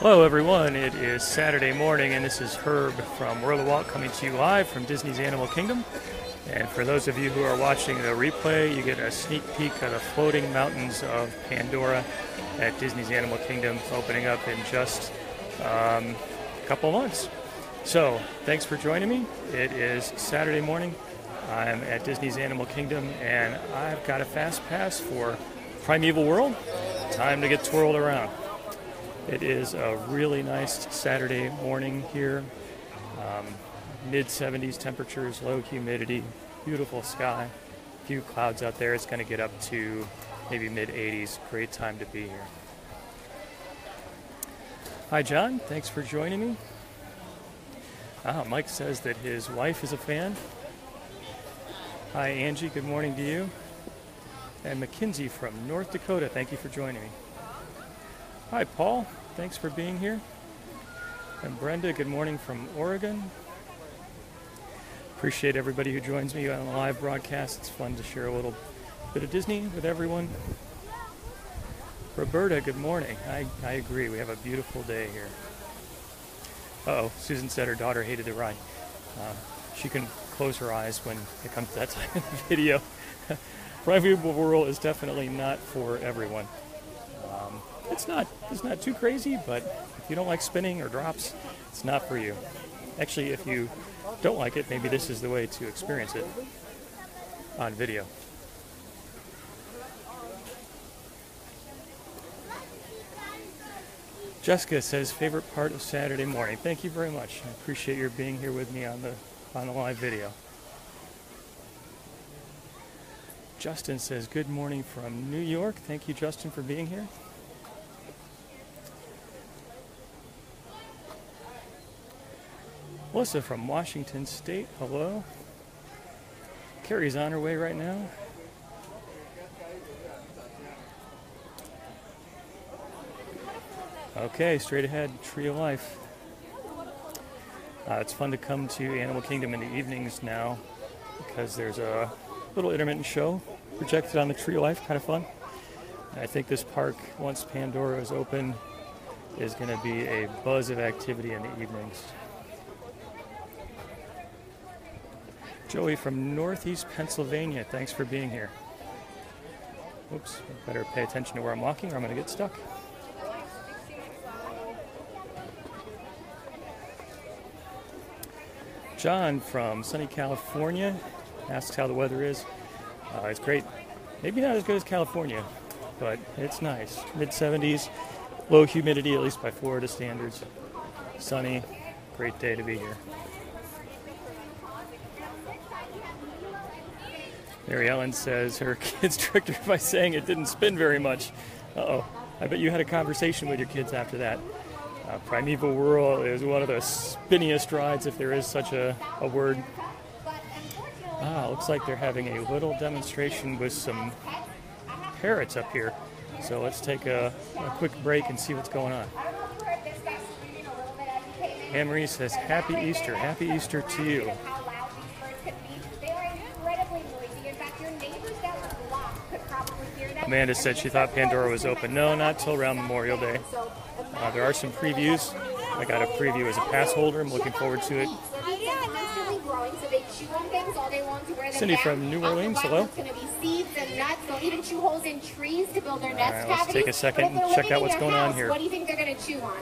Hello, everyone. It is Saturday morning, and this is Herb from World of Walt coming to you live from Disney's Animal Kingdom. And for those of you who are watching the replay, you get a sneak peek of the floating mountains of Pandora at Disney's Animal Kingdom, opening up in just um, a couple months. So, thanks for joining me. It is Saturday morning. I'm at Disney's Animal Kingdom, and I've got a fast pass for Primeval Whirl. Time to get twirled around. It is a really nice Saturday morning here. Um, Mid 70s temperatures, low humidity, beautiful sky. Few clouds out there. It's going to get up to maybe mid 80s. Great time to be here. Hi, John. Thanks for joining me. Ah, Mike says that his wife is a fan. Hi, Angie. Good morning to you. And Mackenzie from North Dakota. Thank you for joining me. Hi, Paul. Thanks for being here. And Brenda, good morning from Oregon. Appreciate everybody who joins me on the live broadcast. It's fun to share a little bit of Disney with everyone. Roberta, good morning. I, I agree. We have a beautiful day here. oh, Susan said her daughter hated the ride. Uh, she can close her eyes when it comes to that type of the video. Primeval Whirl is definitely not for everyone. It's not it's not too crazy, but if you don't like spinning or drops, it's not for you. Actually, if you don't like it, maybe this is the way to experience it on video. Jessica says favorite part of Saturday morning. Thank you very much. I appreciate your being here with me on the on the live video. Justin says good morning from New York. Thank you Justin for being here. Melissa from Washington State, hello. Carrie's on her way right now. Okay, straight ahead, Tree of Life. Uh, it's fun to come to Animal Kingdom in the evenings now because there's a little intermittent show projected on the Tree of Life, kind of fun. I think this park, once Pandora is open, is going to be a buzz of activity in the evenings. Joey from Northeast Pennsylvania, thanks for being here. Oops, better pay attention to where I'm walking or I'm going to get stuck. John from sunny California asks how the weather is. Uh, it's great. Maybe not as good as California, but it's nice. Mid 70s, low humidity, at least by Florida standards. Sunny, great day to be here. Mary Ellen says her kids tricked her by saying it didn't spin very much. Oh. I bet you had a conversation with your kids after that. Uh, Primeval Whirl is one of the spinniest rides, if there is such a, a word. Ah, looks like they're having a little demonstration with some parrots up here. So let's take a, a quick break and see what's going on. Anne Marie says, Happy Easter. Happy Easter to you. Amanda said she thought Pandora was open. No, not till around Memorial Day. Uh, there are some previews. I got a preview as a pass holder. I'm looking forward to it. Cindy from New Orleans, hello. All right, let's take a second and check out what's going on here. What do you think they're going to chew on?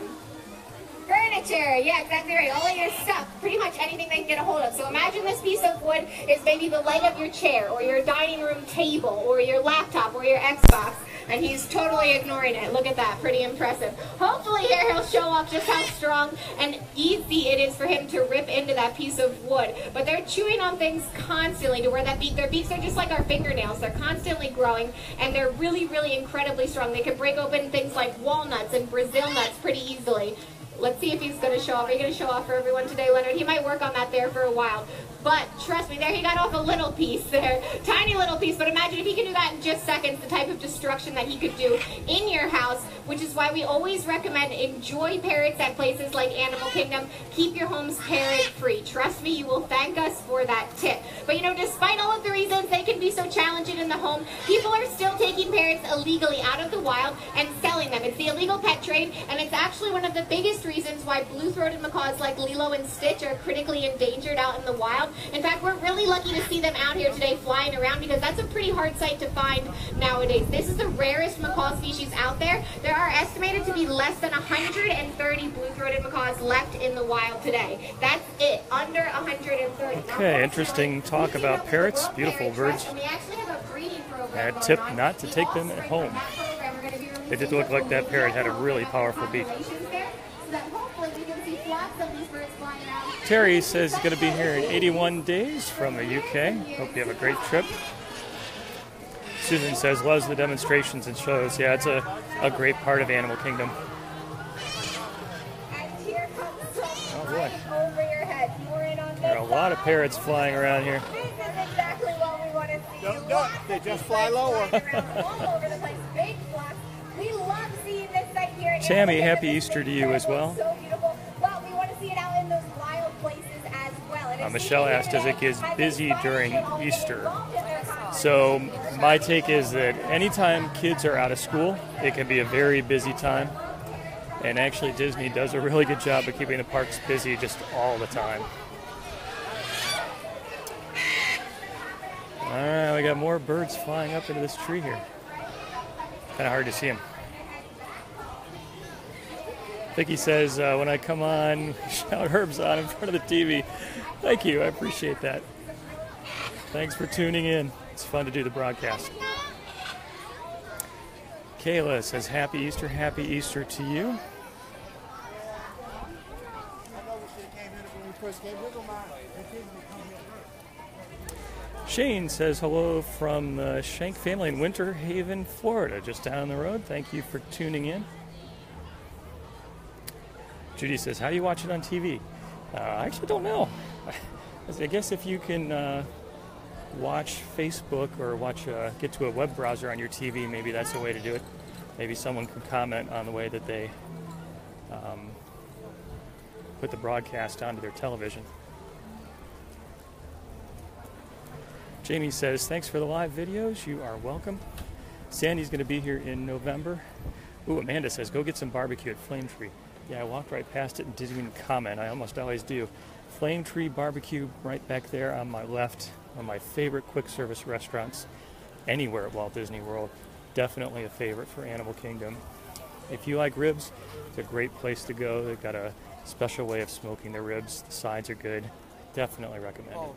Furniture, yeah, exactly right. All of your stuff, pretty much anything they can get a hold of. So imagine this piece of wood is maybe the leg of your chair, or your dining room table, or your laptop, or your Xbox and he's totally ignoring it. Look at that, pretty impressive. Hopefully here he'll show off just how strong and easy it is for him to rip into that piece of wood. But they're chewing on things constantly to where that beak, their beaks are just like our fingernails. They're constantly growing and they're really, really incredibly strong. They can break open things like walnuts and Brazil nuts pretty easily Let's see if he's going to show off. Are you going to show off for everyone today, Leonard? He might work on that there for a while. But trust me, there he got off a little piece there. Tiny little piece, but imagine if he could do that in just seconds, the type of destruction that he could do in your house, which is why we always recommend enjoy parrots at places like Animal Kingdom. Keep your homes parrot free. Trust me, you will thank us for that tip. But you know, despite all of the reasons they can be so challenging in the home, people are still taking parrots illegally out of the wild and selling them. It's the illegal pet trade, and it's actually one of the biggest reasons why blue-throated macaws like Lilo and Stitch are critically endangered out in the wild. In fact, we're really lucky to see them out here today flying around because that's a pretty hard sight to find nowadays. This is the rarest macaw species out there. There are estimated to be less than 130 blue-throated macaws left in the wild today. That's it, under 130. Okay, interesting talk about parrots, beautiful birds. A tip not to take them at home. It did look like that parrot had a really powerful beak. Terry says he's going to be here in 81 days from the UK. Hope you have a great trip. Susan says loves the demonstrations and shows. Yeah, it's a, a great part of Animal Kingdom. Oh boy. There are a lot of parrots flying around here. Don't duck, they just fly lower. Tammy, happy Easter to you as well. Uh, Michelle asked, does it get busy during Easter? So my take is that anytime kids are out of school, it can be a very busy time. And actually, Disney does a really good job of keeping the parks busy just all the time. All right, we got more birds flying up into this tree here. Kind of hard to see them. Vicky says, uh, when I come on, shout herbs on in front of the TV. Thank you. I appreciate that. Thanks for tuning in. It's fun to do the broadcast. Kayla says, Happy Easter, Happy Easter to you. Shane says hello from the Shank family in Winter Haven, Florida, just down the road. Thank you for tuning in. Judy says, How do you watch it on TV? Uh, I actually don't know. I guess if you can uh, watch Facebook or watch uh, get to a web browser on your TV, maybe that's a way to do it. Maybe someone can comment on the way that they um, put the broadcast onto their television. Jamie says, Thanks for the live videos. You are welcome. Sandy's going to be here in November. Ooh, Amanda says, Go get some barbecue at Flame Tree. Yeah, I walked right past it and didn't even comment. I almost always do. Flame Tree Barbecue right back there on my left. One of my favorite quick service restaurants anywhere at Walt Disney World. Definitely a favorite for Animal Kingdom. If you like ribs, it's a great place to go. They've got a special way of smoking the ribs. The sides are good. Definitely recommend it.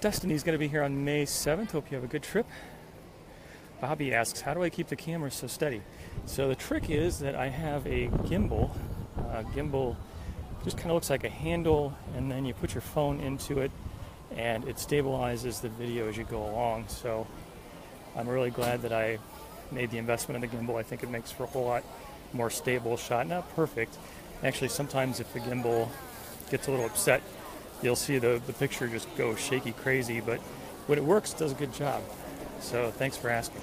Destiny's going to be here on May 7th. Hope you have a good trip. Bobby asks, how do I keep the camera so steady? So the trick is that I have a gimbal. Uh, gimbal just kind of looks like a handle, and then you put your phone into it, and it stabilizes the video as you go along. So I'm really glad that I made the investment in the gimbal. I think it makes for a whole lot more stable shot. Not perfect. Actually, sometimes if the gimbal gets a little upset, you'll see the, the picture just go shaky crazy, but when it works, it does a good job. So thanks for asking.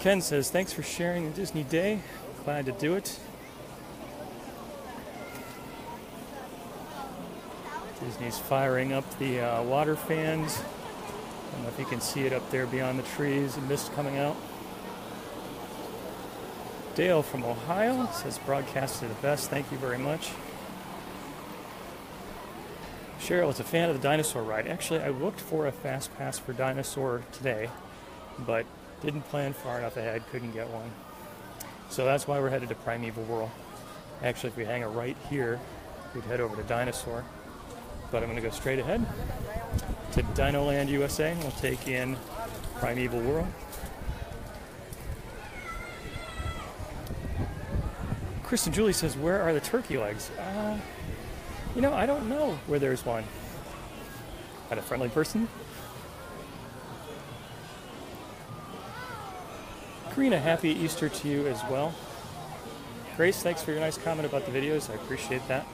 Ken says, thanks for sharing the Disney Day. Glad to do it. Disney's firing up the uh, water fans. I don't know if you can see it up there beyond the trees, the mist coming out. Dale from Ohio says, broadcast to the best. Thank you very much. Cheryl is a fan of the dinosaur ride. Actually, I looked for a fast pass for dinosaur today, but didn't plan far enough ahead, couldn't get one. So that's why we're headed to Primeval Whirl. Actually, if we hang a right here, we'd head over to Dinosaur. But I'm going to go straight ahead to Dinoland USA. We'll take in Primeval Whirl. Kristen Julie says, Where are the turkey legs? Uh, you know, I don't know where there's one. At a friendly person? Karina, happy Easter to you as well. Grace, thanks for your nice comment about the videos. I appreciate that.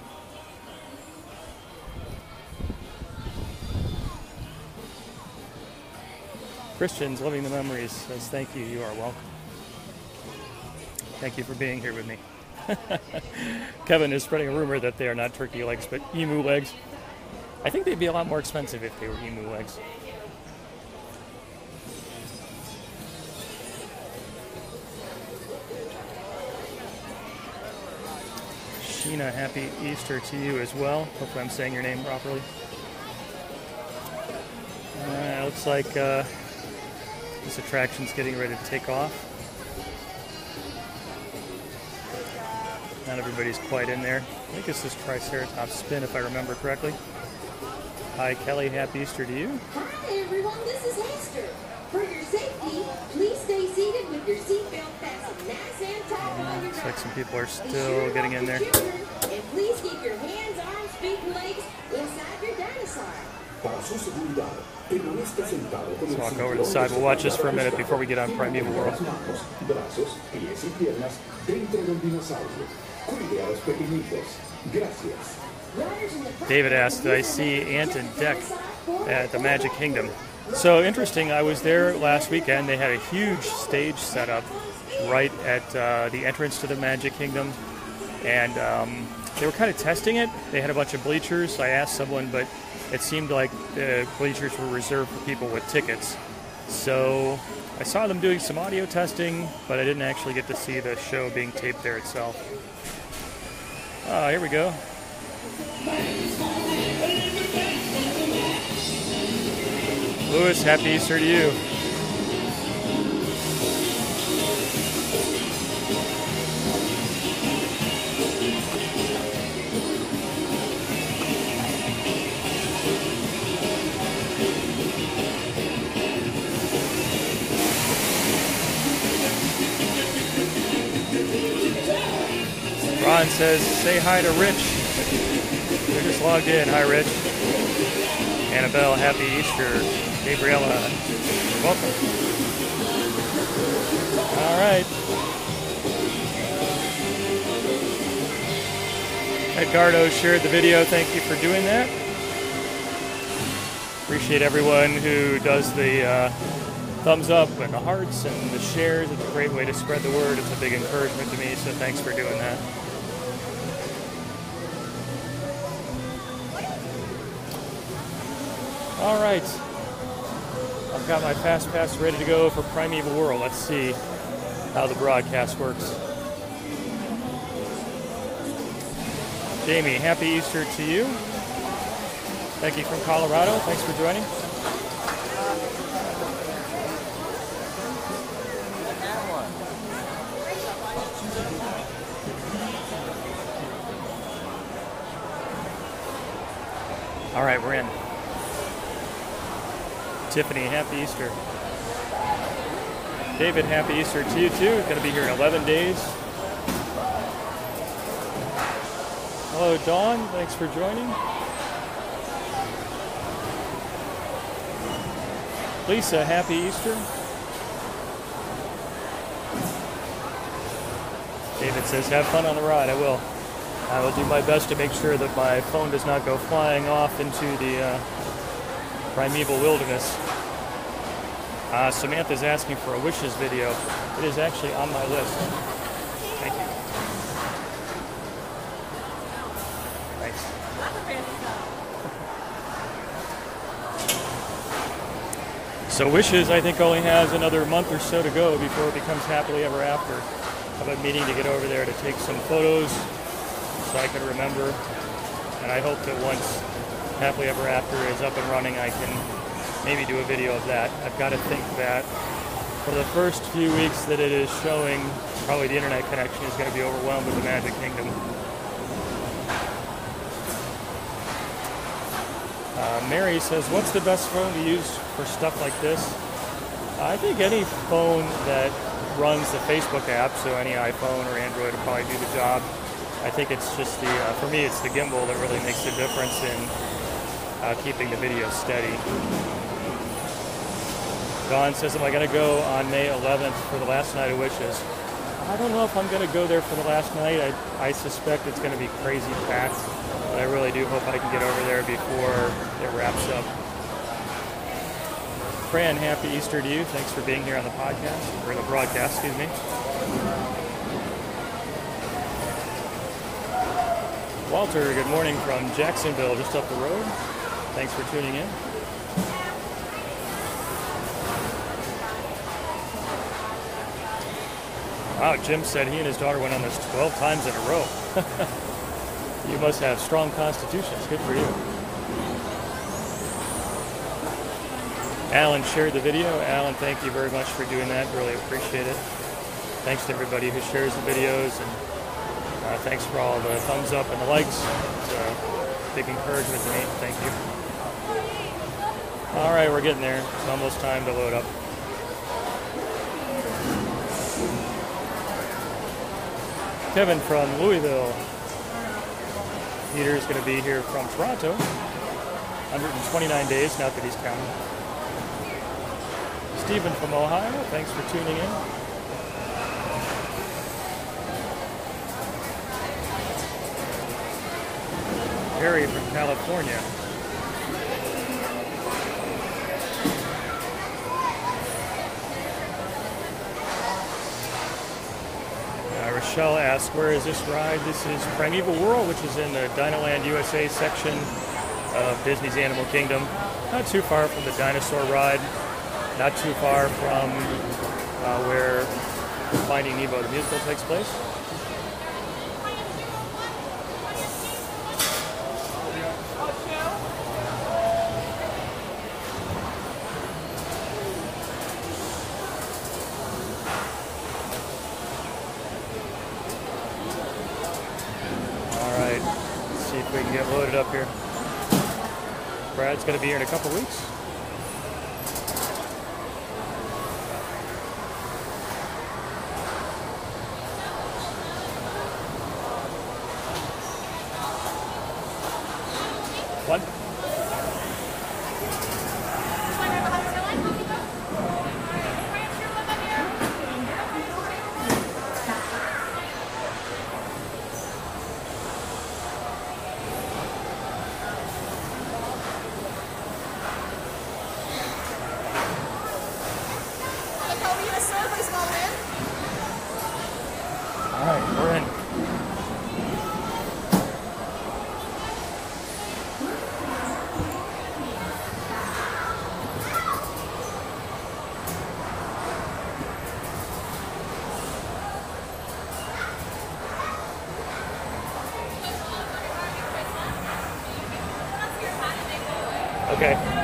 Christians Living the Memories says thank you. You are welcome. Thank you for being here with me. Kevin is spreading a rumor that they are not turkey legs, but emu legs. I think they'd be a lot more expensive if they were emu legs. Sheena, happy Easter to you as well. Hopefully, I'm saying your name properly. Uh, looks like uh, this attraction's getting ready to take off. Not everybody's quite in there. I think it's this is Triceratops Spin, if I remember correctly. Hi, Kelly. Happy Easter to you. Hi, everyone. This is Esther. For your safety, please stay seated with your seatbelt fastened nice and tight while mm, you're Looks like some people are Be sure still getting in there. children, And please keep your hands, arms, feet, and legs inside your dinosaur. Para su seguridad, permanezca sentado con Let's walk over to the side. We'll watch this for a minute before we get on y Primeval mantenga Whirl. David asked, "Did I see Ant and Dec at the Magic. Kingdom?" So interesting. I was there last weekend. They had a huge stage set up right at uh, the entrance to the Magic Kingdom, and um, they were kind of testing it. They had a bunch of bleachers. I asked someone, but it seemed like the bleachers were reserved for people with tickets. So I saw them doing some audio testing, but I didn't actually get to see the show being taped there itself. Ah, here we go. Lewis, happy Easter to you. Says, say hi to Rich. We just logged in. Hi, Rich. Annabelle, happy Easter. Gabriella, welcome. All right. Edgardo shared the video. Thank you for doing that. Appreciate everyone who does the uh, thumbs up and the hearts and the shares. It's a great way to spread the word. It's a big encouragement to me, so thanks for doing that. All right. I've got my fast pass ready to go for Primeval Whirl. Let's see how the broadcast works. Jamie, happy Easter to you. Thank you from Colorado. Thanks for joining. All right, we're in. Tiffany, happy Easter. David, happy Easter to you too. Going to be here in 11 days. Hello, Dawn. Thanks for joining. Lisa, happy Easter. David says, have fun on the ride. I will. I will do my best to make sure that my phone does not go flying off into the uh, primeval wilderness. Uh, Samantha's asking for a wishes video. It is actually on my list. Thank you. Nice. So wishes, I think, only has another month or so to go before it becomes happily ever after. I have a meeting to get over there to take some photos so I can remember. And I hope that once happily ever after is up and running, I can maybe do a video of that. I've got to think that for the first few weeks that it is showing, probably the internet connection is going to be overwhelmed with the Magic Kingdom. Uh, Mary says, "What's the best phone to use for stuff like this?" I think any phone that runs the Facebook app, so any iPhone or Android will probably do the job. I think it's just the, uh, for me, it's the gimbal that really makes the difference in uh, keeping the video steady. Dawn says, Am I going to go on May 11th for the last night of Wishes? I don't know if I'm going to go there for the last night. I, I suspect it's going to be crazy packed, but I really do hope I can get over there before it wraps up. Fran, happy Easter to you. Thanks for being here on the podcast, or the broadcast, excuse me. Walter, good morning from Jacksonville, just up the road. Thanks for tuning in. Wow, Jim said he and his daughter went on this 12 times in a row. you must have strong constitutions. Good for you. Alan shared the video. Alan, thank you very much for doing that. Really appreciate it. Thanks to everybody who shares the videos, and uh, thanks for all the thumbs up and the likes. It's a big encouragement to me. Thank you. All right, we're getting there. It's almost time to load up. Kevin from Louisville. Peter's going to be here from Toronto. 129 days, not that he's counting. Stephen from Ohio, thanks for tuning in. Harry from California. Rochelle asks, where is this ride? This is Primeval Whirl, which is in the Dinoland USA section of Disney's Animal Kingdom. Not too far from the dinosaur ride, not too far from uh, where Finding Nemo the musical takes place. All right, let's see if we can get loaded up here. Brad's going to be here in a couple weeks. What? All right, we're in. Okay.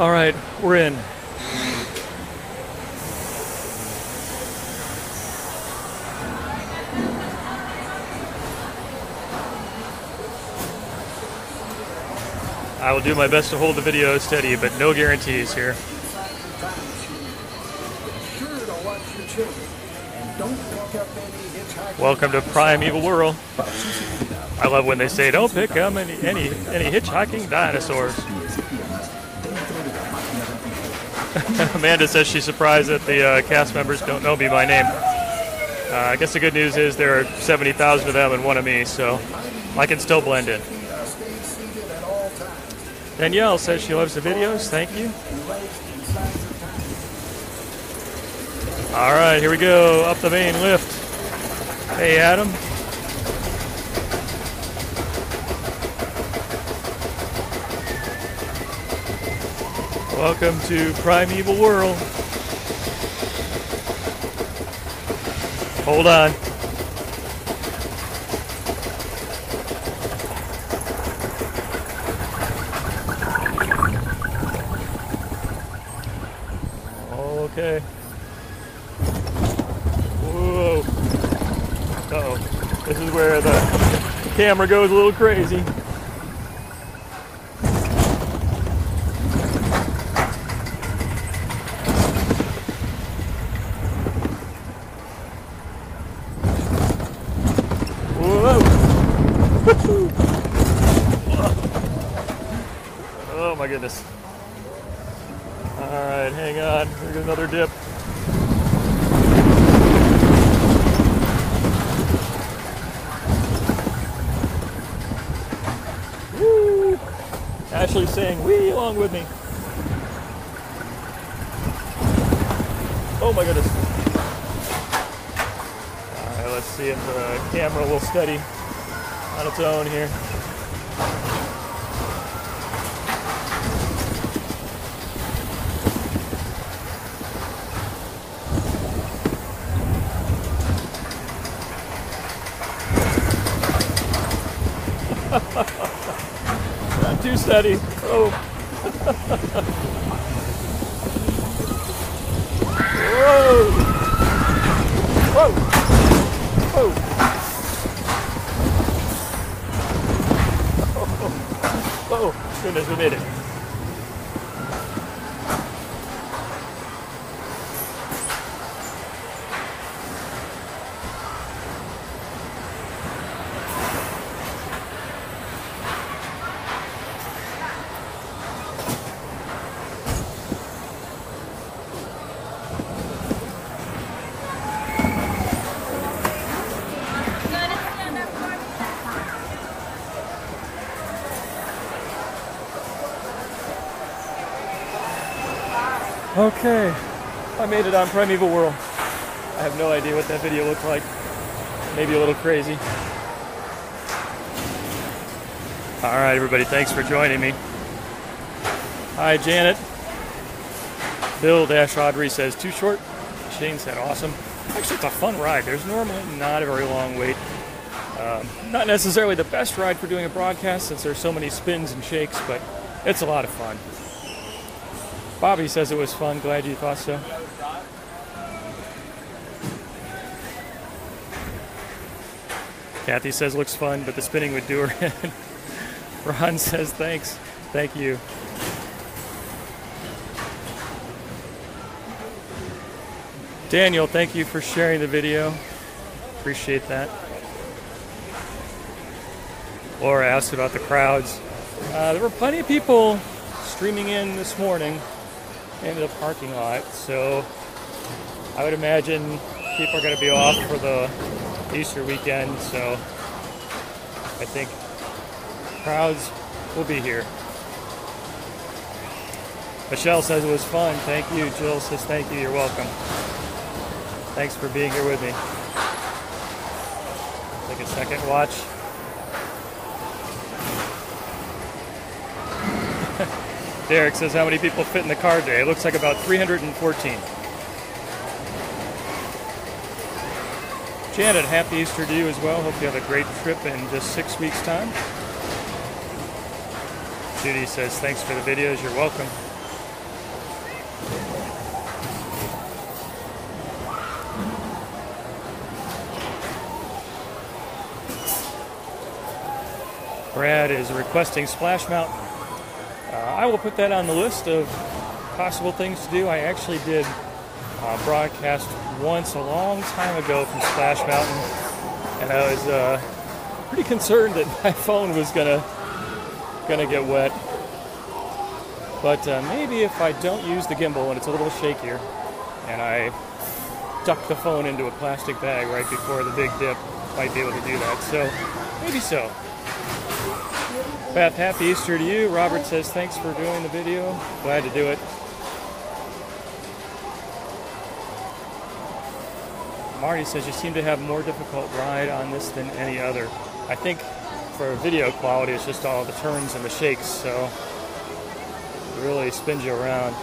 All right, we're in. I will do my best to hold the video steady, but no guarantees here. Welcome to Primeval Whirl. I love when they say, "Don't pick up any any any hitchhiking dinosaurs." Amanda says she's surprised that the uh, cast members don't know me by name. Uh, I guess the good news is there are 70,000 of them and one of me, so I can still blend in. Danielle says she loves the videos. Thank you. All right, here we go. Up the main lift. Hey, Adam. Welcome to Primeval Whirl. Hold on. Oh, okay. Whoa. Uh-oh. This is where the camera goes a little crazy. Ashley's saying, wee along with me. Oh my goodness. All right, let's see if the camera will steady on its own here. Not too steady. Oh. Whoa! Whoa! Whoa! Oh, goodness, we made it. Okay, I made it on Primeval Whirl. I have no idea what that video looked like. Maybe a little crazy. All right, everybody, thanks for joining me. Hi, Janet. Bill Dash Audrey says, too short. Shane said, awesome. Actually, it's a fun ride. There's normally not a very long wait. Um, not necessarily the best ride for doing a broadcast since there's so many spins and shakes, but it's a lot of fun. Bobby says it was fun. Glad you thought so. Kathy says looks fun, but the spinning would do her in. Ron says thanks. Thank you. Daniel, thank you for sharing the video. Appreciate that. Laura asked about the crowds. Uh, there were plenty of people streaming in this morning into the parking lot, so I would imagine people are going to be off for the Easter weekend, so I think crowds will be here. Michelle says it was fun. Thank you. Jill says thank you. You're welcome. Thanks for being here with me. Take a second watch. Derek says how many people fit in the car today. It looks like about 314. Janet, happy Easter to you as well. Hope you have a great trip in just six weeks' time. Judy says thanks for the videos. You're welcome. Brad is requesting Splash Mountain. I will put that on the list of possible things to do. I actually did uh, broadcast once a long time ago from Splash Mountain, and I was uh, pretty concerned that my phone was gonna gonna get wet. But uh, maybe if I don't use the gimbal and it's a little shakier, and I duck the phone into a plastic bag right before the big dip, might be able to do that. So maybe so. Beth, happy Easter to you. Robert says thanks for doing the video. Glad to do it. Marty says you seem to have more difficult ride on this than any other. I think for video quality, it's just all the turns and the shakes, so really spins you around.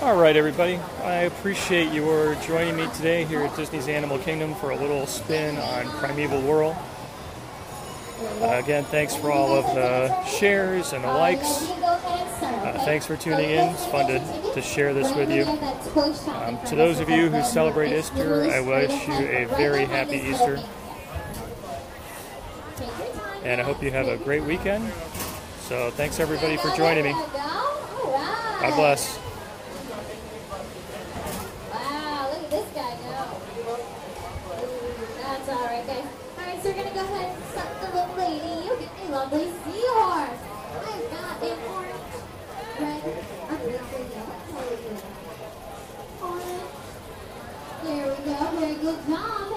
All right, everybody. I appreciate your joining me today here at Disney's Animal Kingdom for a little spin on Primeval Whirl. Uh, again, thanks for all of the shares and the likes. Uh, thanks for tuning in. It's fun to, to share this with you. Um, to those of you who celebrate Easter, I wish you a very happy Easter. And I hope you have a great weekend. So thanks everybody for joining me. God bless. Wow, look at this guy go. That's all right, guys. All right, so we're gonna go ahead and suck the little lady. You get a lovely seahorse. I've got an orange, red, a purple, yellow, orange. There we go. Very good job.